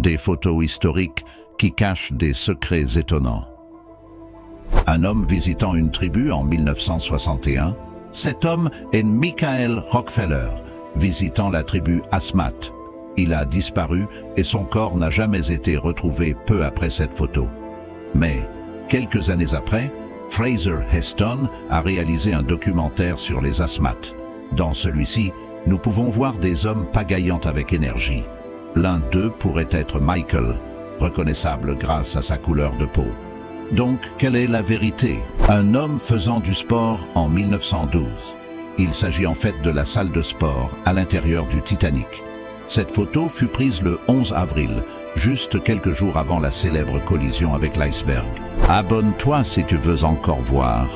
Des photos historiques qui cachent des secrets étonnants. Un homme visitant une tribu en 1961, cet homme est Michael Rockefeller, visitant la tribu Asmat. Il a disparu et son corps n'a jamais été retrouvé peu après cette photo. Mais, quelques années après, Fraser Heston a réalisé un documentaire sur les Asmat. Dans celui-ci, nous pouvons voir des hommes pagaillant avec énergie. L'un d'eux pourrait être Michael, reconnaissable grâce à sa couleur de peau. Donc, quelle est la vérité? Un homme faisant du sport en 1912. Il s'agit en fait de la salle de sport à l'intérieur du Titanic. Cette photo fut prise le 11 avril, juste quelques jours avant la célèbre collision avec l'iceberg. Abonne-toi si tu veux encore voir.